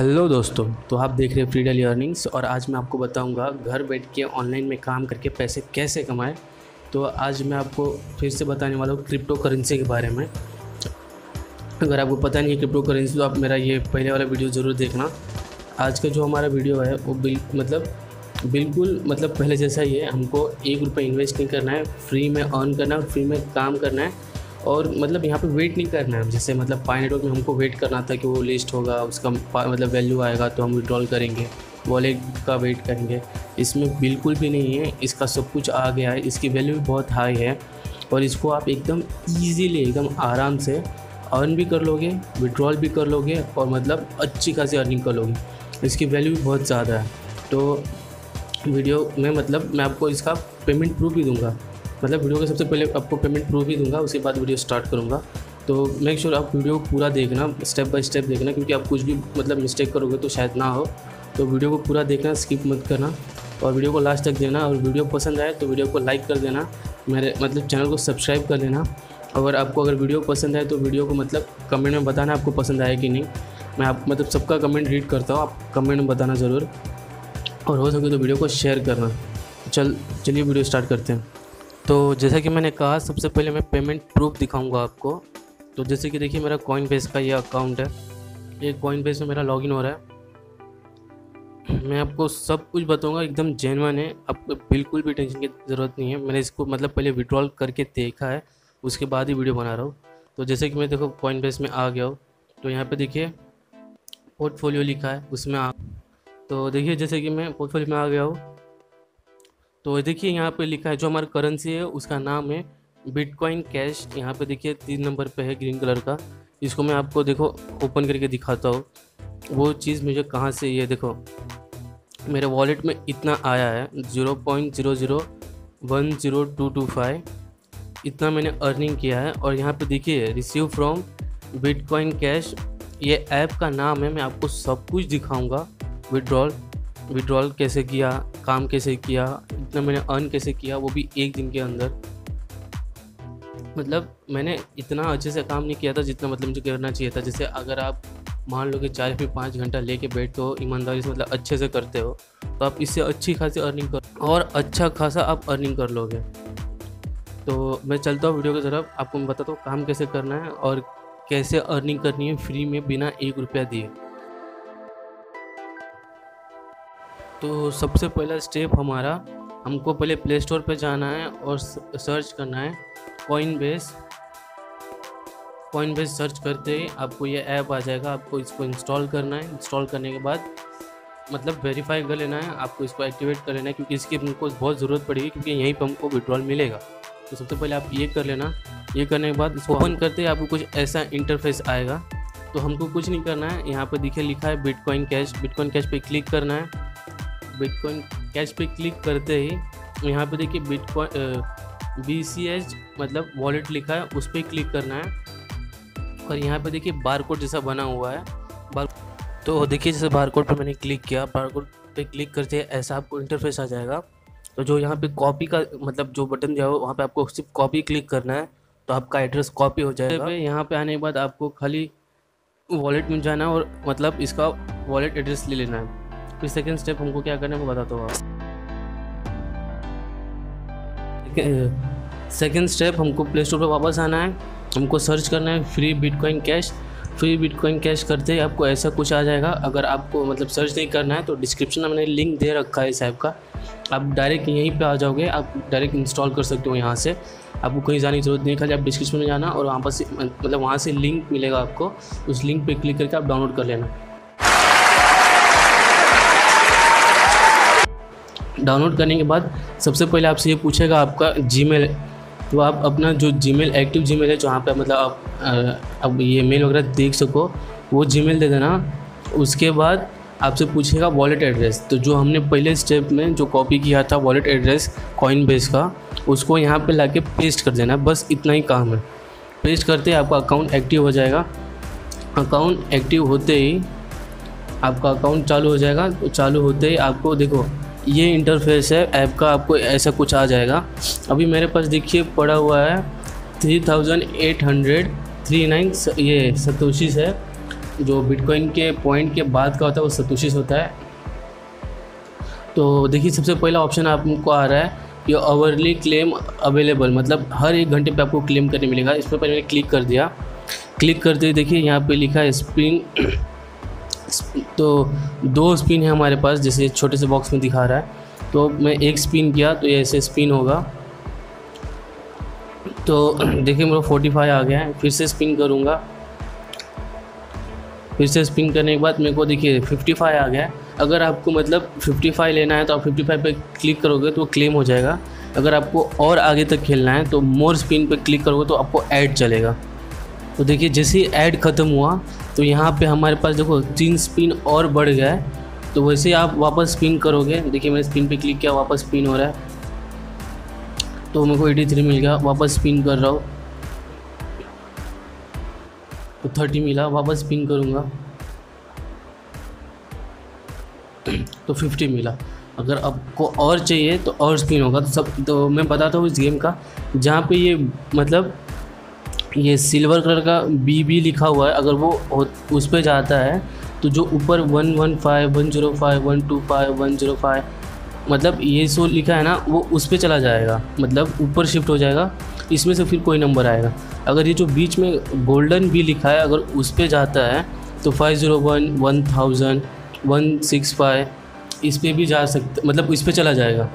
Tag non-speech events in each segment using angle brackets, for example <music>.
Hello दोस्तों तो आप देख रहे हैं फ्री डेली अर्निंग्स और आज मैं आपको बताऊँगा घर बैठ के ऑनलाइन में काम करके पैसे कैसे कमाएँ। तो आज मैं आपको फिर से बताने वाला हूँ क्रिप्टो करेंसी के बारे में। अगर आपको पता नहीं है क्रिप्टो करेंसी तो आप मेरा ये पहले वाला वीडियो ज़रूर देखना। आज का जो हमारा वीडियो है, वो बिल मतलब बिल्कुल मतलब पहले जैसा ही है, हमको एक रुपये इन्वेस्ट नहीं करना है फ्री में अर्न करना है फ्री में काम करना है। और मतलब यहाँ पे वेट नहीं करना है। जैसे मतलब पाई नेटवर्क में हमको वेट करना था कि वो लिस्ट होगा, उसका मतलब वैल्यू आएगा तो हम विड्रॉल करेंगे। वॉलेट का वेट करेंगे। इसमें बिल्कुल भी नहीं है। इसका सब कुछ आ गया है। इसकी वैल्यू भी बहुत हाई है। और इसको आप एकदम ईजीली एकदम आराम से अर्न भी कर लोगे विड्रॉल भी कर लोगे और मतलब अच्छी खासी अर्निंग कर लोगे। इसकी वैल्यू भी बहुत ज़्यादा है। तो वीडियो में मतलब मैं आपको इसका पेमेंट प्रूफ भी दूँगा। मतलब वीडियो के सबसे पहले आपको पेमेंट प्रूफ ही दूँगा, उसके बाद वीडियो स्टार्ट करूँगा। तो मेक श्योर आप वीडियो पूरा देखना स्टेप बाय स्टेप देखना, क्योंकि आप कुछ भी मतलब मिस्टेक करोगे तो शायद ना हो। तो वीडियो को पूरा देखना स्किप मत करना। और वीडियो को लास्ट तक देना और वीडियो पसंद आए तो वीडियो को लाइक कर देना। मेरे मतलब चैनल को सब्सक्राइब कर लेना। अगर आपको अगर वीडियो पसंद आए तो वीडियो को मतलब कमेंट में बताना आपको पसंद आया कि नहीं। मैं आप मतलब सबका कमेंट रीड करता हूँ, आप कमेंट में बताना ज़रूर। और हो सके तो वीडियो को शेयर करना। चल, चलिए वीडियो स्टार्ट करते हैं। तो जैसा कि मैंने कहा, सबसे पहले मैं पेमेंट प्रूफ दिखाऊँगा आपको। तो जैसे कि देखिए, मेरा कॉइन बेस का ये अकाउंट है। ये कॉइन बेस में मेरा लॉगिन हो रहा है। मैं आपको सब कुछ बताऊँगा, एकदम जेनवन है। आपको बिल्कुल भी टेंशन की ज़रूरत नहीं है। मैंने इसको मतलब पहले विड्रॉल करके देखा है, उसके बाद ही वीडियो बना रहा हूँ। तो जैसे कि मैं देखो कॉइन बेस में आ गया हूँ। तो यहाँ पर देखिए पोर्टफोलियो लिखा है, उसमें आ तो देखिए, जैसे कि मैं पोर्टफोलियो में आ गया हूँ। तो देखिए यहाँ पे लिखा है, जो हमारा करेंसी है, उसका नाम है बिटकॉइन कैश यहाँ पे देखिए, तीन नंबर पे है ग्रीन कलर का। इसको मैं आपको देखो ओपन करके दिखाता हूँ। वो चीज़ मुझे कहाँ से, ये देखो, मेरे वॉलेट में इतना आया है zero point zero zero one zero two two five इतना मैंने अर्निंग किया है और यहाँ पे देखिए रिसीव फ्रॉम बिटकॉइन कैश ये ऐप का नाम है, मैं आपको सब कुछ दिखाऊँगा। विड्रॉल विड्रॉल कैसे किया, काम कैसे किया इतना मैंने अर्न कैसे किया वो भी एक दिन के अंदर। मतलब मैंने इतना अच्छे से काम नहीं किया था जितना मतलब मुझे करना चाहिए था। जैसे अगर आप मान लो कि चार फिर पाँच घंटा लेके बैठते हो, ईमानदारी से मतलब अच्छे से करते हो तो आप इससे अच्छी खासी अर्निंग कर और अच्छा खासा आप अर्निंग कर लोगे। तो मैं चलता हूँ वीडियो की तरफ़। आपको मैं बताता हूँ काम कैसे करना है और कैसे अर्निंग करनी है फ्री में बिना एक रुपया दिए। तो सबसे पहला स्टेप हमारा हमको पहले प्ले स्टोर पर जाना है और सर्च करना है Coinbase Coinbase search करते ही आपको ये ऐप आ जाएगा, आपको इसको इंस्टॉल करना है। इंस्टॉल करने के बाद मतलब वेरीफाई कर लेना है, आपको इसको एक्टिवेट कर लेना है क्योंकि इसकी हमको बहुत ज़रूरत पड़ेगी क्योंकि यहीं पर हमको विड्रॉल मिलेगा। तो सबसे पहले आप ये कर लेना, ये करने के बाद इसको ओपन करते ही आपको कुछ ऐसा इंटरफेस आएगा। तो हमको कुछ नहीं करना है, यहाँ पर दिखे लिखा है बिटकॉइन कैश बिटकॉइन कैश पे क्लिक करना है। बिटकॉइन कैश पे क्लिक करते ही, यहाँ पे देखिए बिटकॉइन बी सी एच मतलब वॉलेट लिखा है, उस पर क्लिक करना है। और यहाँ पे देखिए बार कोड जैसा बना हुआ है। बार तो देखिए जैसे बार कोड पर मैंने क्लिक किया बार कोड पे क्लिक करते ऐसा आपको इंटरफेस आ जाएगा। तो जो यहाँ पे कॉपी का मतलब जो बटन जाओ वहाँ पे आपको सिर्फ़ कॉपी क्लिक करना है तो आपका एड्रेस कॉपी हो जाएगा। यहाँ पे आने के बाद आपको खाली वॉलेट में जाना है और मतलब इसका वॉलेट एड्रेस ले लेना है। फिर सेकेंड स्टेप हमको क्या करना है वो बताता हूँ सेकेंड स्टेप हमको प्ले स्टोर पर वापस आना है, हमको सर्च करना है free bitcoin cash free bitcoin cash करते ही आपको ऐसा कुछ आ जाएगा, अगर आपको मतलब सर्च नहीं करना है तो डिस्क्रिप्शन में मैंने लिंक दे रखा है इस ऐप का। आप डायरेक्ट यहीं पे आ जाओगे, आप डायरेक्ट इंस्टॉल कर सकते हो यहाँ से। आपको कहीं जाने की ज़रूरत नहीं खाली आप डिस्क्रिप्शन में जाना और वहाँ पर मतलब वहाँ से लिंक मिलेगा आपको। उस लिंक पर क्लिक करके आप डाउनलोड कर लेना। डाउनलोड करने के बाद सबसे पहले आपसे ये पूछेगा आपका जी तो आप अपना जो जी एक्टिव जी है, जहाँ पर मतलब आप अब ये मेल वगैरह देख सको, वो जी दे देना। उसके बाद आपसे पूछेगा वॉलेट एड्रेस तो जो हमने पहले स्टेप में जो कॉपी किया था वॉलेट एड्रेस कॉइन बेस का, उसको यहाँ पे लाके पेस्ट कर देना। बस इतना ही काम है। पेस्ट करते ही आपका अकाउंट एक्टिव हो जाएगा। अकाउंट एक्टिव होते ही आपका अकाउंट चालू हो जाएगा। तो चालू होते ही आपको देखो ये इंटरफेस है ऐप का आपको ऐसा कुछ आ जाएगा। अभी मेरे पास देखिए पड़ा हुआ है three thousand eight hundred three nine ये सतोशीस है। जो बिटकॉइन के पॉइंट के बाद का होता है, वो सतोशीस होता है। तो देखिए, सबसे पहला ऑप्शन आपको आ रहा है कि ओवरली क्लेम अवेलेबल मतलब हर एक घंटे पे आपको क्लेम करने मिलेगा। इस पर पहले मैंने क्लिक कर दिया। क्लिक करते देखिए, यहाँ पे लिखा है स्पिन तो दो स्पिन है हमारे पास, जैसे छोटे से बॉक्स में दिखा रहा है। तो मैं एक स्पिन किया तो ये ऐसे स्पिन होगा। तो <clears throat> देखिए, मेरा फोर्टी फाइव आ गया है। फिर से स्पिन करूँगा। फिर से स्पिन करने के बाद मेरे को देखिए फिफ्टी फाइव आ गया है। अगर आपको मतलब फिफ्टी फाइव लेना है तो आप फिफ्टी फाइव पर क्लिक करोगे तो वो क्लेम हो जाएगा। अगर आपको और आगे तक खेलना है तो मोर स्पिन पर क्लिक करोगे तो आपको ऐड चलेगा। तो देखिए, जैसे ही ऐड ख़त्म हुआ तो यहाँ पे हमारे पास देखो तीन स्पिन और बढ़ गया है। तो वैसे आप वापस स्पिन करोगे। देखिए मैंने स्पिन पे क्लिक किया, वापस स्पिन हो रहा है। तो मेरे को एटी थ्री मिल गया, वापस स्पिन कर रहा हूँ। तो थर्टी मिला, वापस स्पिन करूँगा। तो फिफ्टी मिला। अगर आपको और चाहिए तो और स्पिन होगा। तो सब तो मैं बताता हूँ इस गेम का, जहाँ पे ये मतलब ये सिल्वर कलर का बी बी लिखा हुआ है। अगर वो उस पर जाता है तो जो ऊपर one one five one zero five one two five one zero five मतलब ये सो लिखा है ना, वो उस पर चला जाएगा। मतलब ऊपर शिफ्ट हो जाएगा, इसमें से फिर कोई नंबर आएगा। अगर ये जो बीच में गोल्डन बी लिखा है, अगर उस पर जाता है तो five zero one one thousand one six five इस पर भी जा सकते मतलब इस पर चला जाएगा।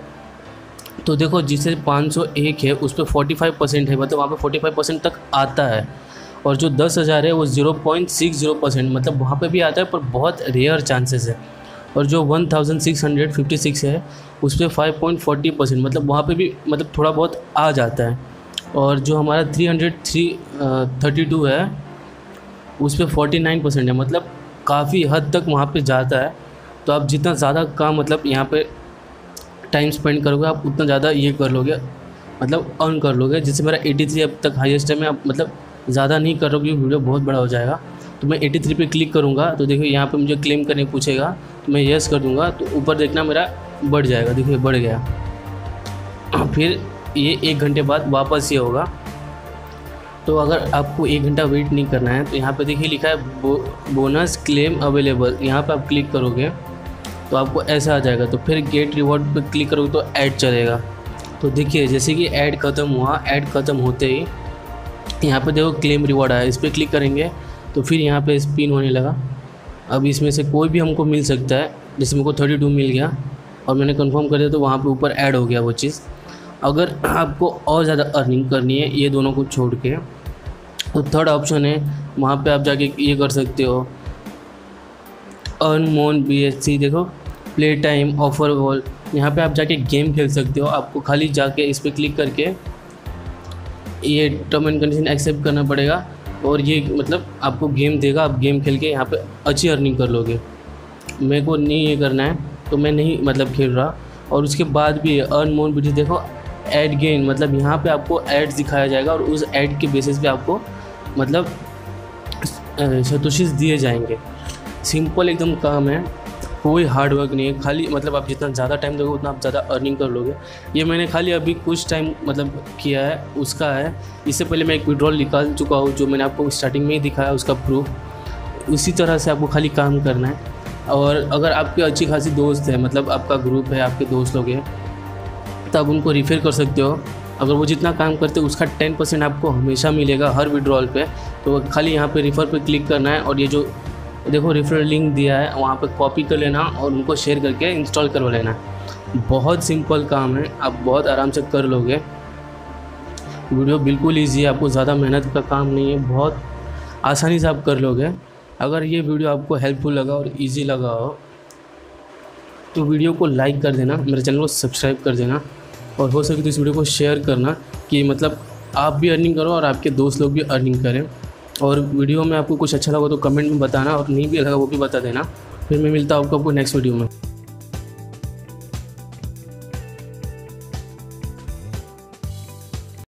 तो देखो जिसे 501 है, उस पर फोर्टी परसेंट है मतलब वहाँ पे 45 परसेंट तक आता है। और जो दस हज़ार है, वो zero point six zero percent मतलब वहाँ पे भी आता है, पर बहुत रेयर चांसेस है। और जो one thousand six hundred fifty six है, उस पर फाइव पॉइंट फोर्टी परसेंट मतलब वहाँ पे भी मतलब थोड़ा बहुत आ जाता है। और जो हमारा three hundred three thirty two है, उस पर फोर्टी नाइन परसेंट है मतलब काफ़ी हद तक वहाँ पर जाता है। तो आप जितना ज़्यादा काम मतलब यहाँ पे टाइम स्पेंड करोगे आप उतना ज़्यादा ये कर लोगे मतलब अर्न कर लोगे जिससे मेरा एटी थ्री अब तक हाईएस्ट है मैं मतलब ज़्यादा नहीं कर रहा क्योंकि वीडियो बहुत बड़ा हो जाएगा। तो मैं एटी थ्री पे क्लिक करूँगा तो देखिए यहाँ पे मुझे क्लेम करने पूछेगा तो मैं येस कर दूँगा तो ऊपर देखना मेरा बढ़ जाएगा देखिए बढ़ गया। फिर ये एक घंटे बाद वापस ये होगा। तो अगर आपको एक घंटा वेट नहीं करना है तो यहाँ पर देखिए लिखा है बो, बोनस क्लेम अवेलेबल यहाँ पर आप क्लिक करोगे। तो आपको ऐसा आ जाएगा। तो फिर गेट रिवॉर्ड पर क्लिक करोगे तो ऐड चलेगा। तो देखिए, जैसे कि ऐड ख़त्म हुआ ऐड ख़त्म होते ही यहाँ पे देखो क्लेम रिवॉर्ड आया। इस पर क्लिक करेंगे तो फिर यहाँ पे स्पिन होने लगा। अब इसमें से कोई भी हमको मिल सकता है। जैसे मेरे को थर्टी टू मिल गया और मैंने कंफर्म कर दिया तो वहाँ पे ऊपर ऐड हो गया वो चीज़। अगर आपको और ज़्यादा अर्निंग करनी है, ये दोनों को छोड़ के तो थर्ड ऑप्शन है। वहाँ पे आप जाके ये कर सकते हो। Earn mon B H C देखो प्ले टाइम ऑफ़र वॉल यहाँ पे आप जाके गेम खेल सकते हो। आपको खाली जाके इस पर क्लिक करके ये टर्म एंड कंडीशन एक्सेप्ट करना पड़ेगा। और ये मतलब आपको गेम देगा, आप गेम खेल के यहाँ पे अच्छी अर्निंग कर लोगे। मेरे को नहीं ये करना है तो मैं नहीं मतलब खेल रहा। और उसके बाद भी अर्न मोन बी देखो एड गेन मतलब यहाँ पे आपको एड्स दिखाया जाएगा और उस एड के बेसिस पे आपको मतलब सतोशीज दिए जाएँगे। सिंपल एकदम काम है। कोई हार्ड वर्क नहीं है। खाली मतलब आप जितना ज़्यादा टाइम दोगे, उतना आप ज़्यादा अर्निंग कर लोगे। ये मैंने खाली अभी कुछ टाइम मतलब किया है, उसका है। इससे पहले मैं एक विड्रॉल निकाल चुका हूँ, जो मैंने आपको स्टार्टिंग में ही दिखाया, उसका प्रूफ उसी तरह से आपको खाली काम करना है। और अगर आपके अच्छी खासी दोस्त है मतलब आपका ग्रुप है, आपके दोस्त लोग हैं, तब उनको रिफ़र कर सकते हो। अगर वो जितना काम करते हैं, उसका टेन परसेंट आपको हमेशा मिलेगा हर विड्रॉल पे। तो खाली यहाँ पे रिफ़र पे क्लिक करना है और ये जो देखो रेफर लिंक दिया है, वहाँ पर कॉपी कर लेना और उनको शेयर करके इंस्टॉल करवा लेना। बहुत सिंपल काम है, आप बहुत आराम से कर लोगे। वीडियो बिल्कुल ईजी है, आपको ज़्यादा मेहनत का काम नहीं है, बहुत आसानी से आप कर लोगे। अगर ये वीडियो आपको हेल्पफुल लगा और ईजी लगा हो तो वीडियो को लाइक कर देना, मेरे चैनल को सब्सक्राइब कर देना और हो सके तो इस वीडियो को शेयर करना कि मतलब आप भी अर्निंग करो और आपके दोस्त लोग भी अर्निंग करें। और वीडियो में आपको कुछ अच्छा लगा तो कमेंट में बताना और नहीं भी लगा वो भी बता देना। फिर मैं मिलता हूँ आपको नेक्स्ट वीडियो में।